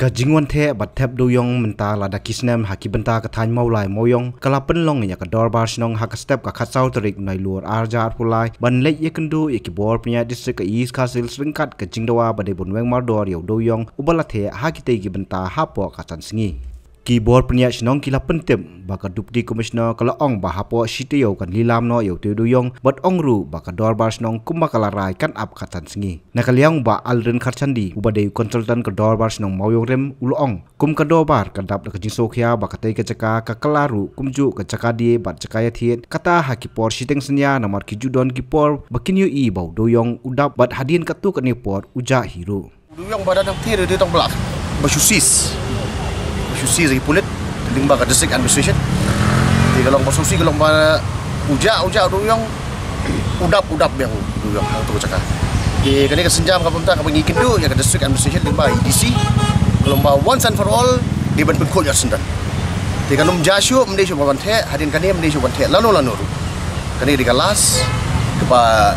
ka jingwan the bat thep do yong menta la da kisnem haki benta ka than mau lai mo yong. Kala pen long nya ka dor bar snong ha ka step ka khat sau tarik nai lur ar jar pulai ban le ye kandu ye ki bor pnya district ka east castle sringkat ka jingdawa ba de bun weng mar dor yo do yong. Ubala the ha te ki benta ha po ka tan singi keyboard punya senong kila pentem baka deputy commissioner kala ong bahapo siti yo kan lilam no yo tu yong but ong ru baka dor bar senong kumba kala rai kan ap katan singi nakaliang ba alren kharchandi ubade consultant ka dor bar senong mau yo rem ulo ong. Kum ka dor bar kan dap ka jinso khia baka te ka chaka ka kalaru kumju ka chaka die bat chaka ya thiet. Kata ha ki por siteng senya namar ki judon ki por bakin yo i bau do yong udap bat hadien ka tu ka ni por uja hero do yong badan thiet de tong blak basusis susi lagi pulit limba ke district administration. Di kalau pas susi kalau mana ujak ujak tu yang udap udap yang tu yang tu cakap. Di kini ke senjam kapal mentah kapal ngikin tu yang ke district administration limba EDC kalau mana once and for all. Di ban pengkol ya sendan. Di kalau menjasyu mendesu bawan teh hadin kini mendesu bawan teh lalu lalu tu. Kini di kelas kepa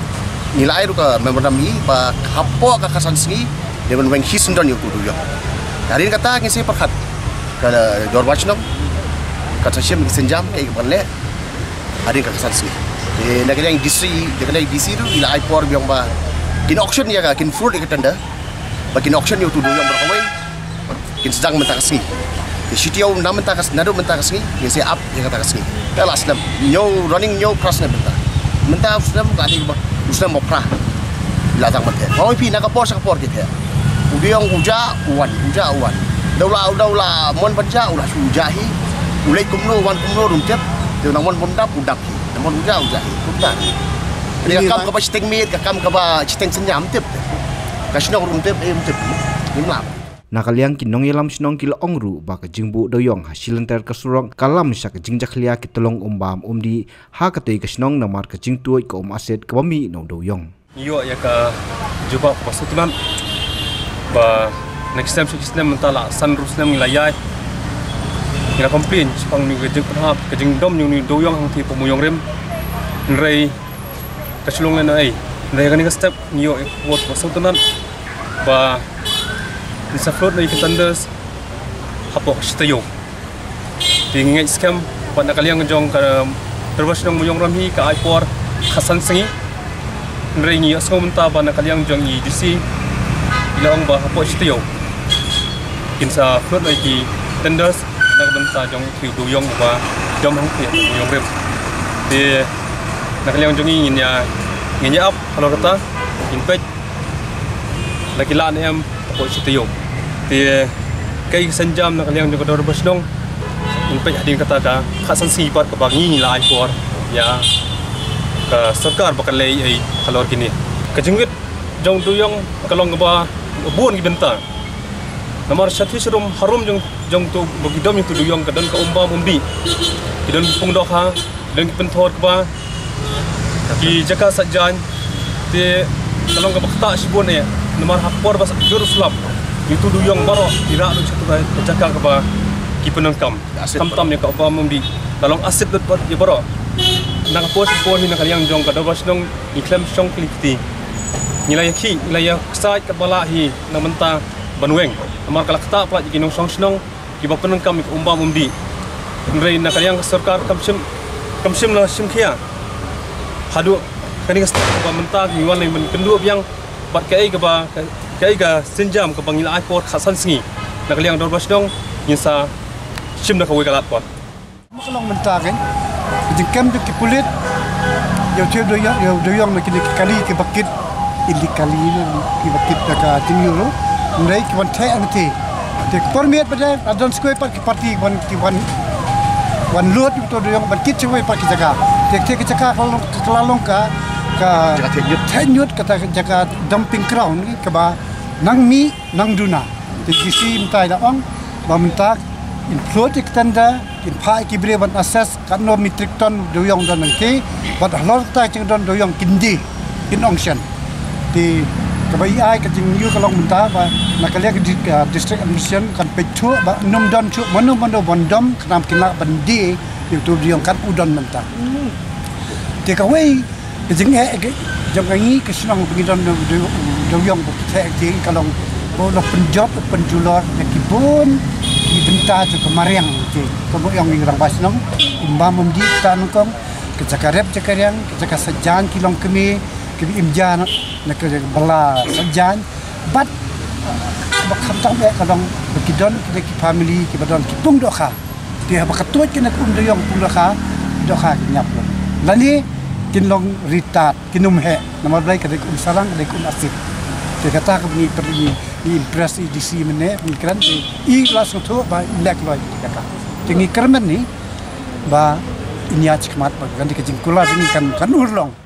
nilai tu ke member nami pa kapo ke kasan singi dia ban weng hisendan yang yang Hari ini kata ngisi perkat kalau dor watch nom kata sim senjam ke perle ada kat kesan sini. Di negara yang DC di negara DC tu ila ipor biang ba. Kin auction ya kin fruit ikat tanda bagi auction yo tu dulu yang berkawai kin sedang mentah sini. Di city yo nam mentah kas nado mentah sini ni saya up yang kata sini. Dah last nam nyo running nyo cross nam mentah. Mentah sedang ka ni ba usam mo pra la tang mentah oh pi nak por sak por kita Udiang uja uwan. Uja uwan daula daula mon baca ulah sujahi ulai kumno wan kumno rum tiap. Tu namon bundap udap namon uja uja bundap ni kam ka pasteng mit ka kam ka ba citeng senyam tiap. Kasno rum tiap em tiap. Ni mlap nakaliang kinong yalam sinong kilo ongru ba ka jingbu doyong. Hasilan ter ka surong kalam sa ka jingjak lia ki tolong umbam umdi. Ha ka tei ka sinong namar ka jingtu ka um aset ka bami no doyong. Yo ya ka juba pasutunan ba next time sukses nem mentala san rus nem layai ila komplain sepang ni pun ke jing dom ni do yang hang ti pemuyong rem. Nrei kasulung len ai nrei kan step ni yo wat masuk tenan ba ni sa float ni contenders hapo shtayo ti ngai scam pa nak kaliang jong ka terus nang muyong ram hi ka ai por khasan singi nrei ni asmo menta ba nak kaliang jong i disi ila ong ba hapo shtayo kin sa float lagi tenders nak benta jong tiu du yong ba jom hang pi yong rem di nak liang jong ingin ya ingin ya up kalau kata in pet lagi lan em ko si tiu di kai senjam nak liang jong dor bas dong in pet hadin kata ka khasan si par ka bangi lai por ya ka sarkar bakal lei ai kalau kini kejengit jong du yong kalau ngaba buon gi benta Namar syati serum harum jong jong tu bagi dom yang tu duyong kadan ka umba mumbi. Kidan pung dok ha, kidan ki pentor ba. Ki jaka sajan te kalau ka bakta sibon ne namar hapor bas jurus sulap. Itu duyong baro ira lu satu ka jaka ka ba ki penangkam. Kam tam ne ka umba mumbi. Kalau aset dot bot ye baro. Nak pos pon ni nak yang jong ka dobas dong iklam song klifti. Nilai ki nilai sai ka bala hi na mentang banueng amar kala kata pala jikinong song snong ki ba penang kam umba mumdi nrei na kaliang sarkar kamsim kamsim la sim khia. Hadu kani ka ba menta ni wan lai men kendu biang. Bat kai ka ba kai ka sinjam ka bangila ai por khasan singi na kaliang dor bas dong insa sim na ka wi kalat pot makalong menta jing kam de ki pulit yo tio do yo do yo me ki kali ki bakit ili kali ni ki bakit ka tinyo Nai ki wan thai ang ti. Te permit pa dai adon skoi ki parti wan ki wan wan lut to do yang ban kit chwe pa ki jaga. Te te ki jaga kalau kelalong ka ka thai nyut ka ta jaga dumping ground ni ka ba nang mi nang duna. Te ki si mtai da ong ba mentak in project tanda in pa ki bre ban assess kan no metric ton do yang don nang ti. Ba halor ta ching don do yang kindi in ongshan. Ti kabai ai ka jing yu kalong ba na ka district administration kan pe chu ba num don chu manu manu bondom kanam kina bandi yu tu diong kan udon munta te ka wei ka jing e ka jong ka ngi ka sinong pingi don do do yong bu te ti kalong Bo lo penjob penjulor ya kibun ki benta tu kemariang ti. Kamu yang ngrang basnong imba mumdi tan kong kecakarep cakariang kecakar sejan kilong kemi kemi imja nak ke bala sejan. But bak khamtang be kadang bekidon kita ki family ki badon ki pung do kha ti ha bakat tuat kena kum doyong pung do kha do kha ki nyap lani kin long ritat kinum he nama blai ka kum sarang ka kum asit ti kata ka ni per ni impress di si mene ni kran ti i langsung tu ba lek loy kata. Ti ni kermen ni ba inya chikmat ba kan di kejing kula ni kan kan urlong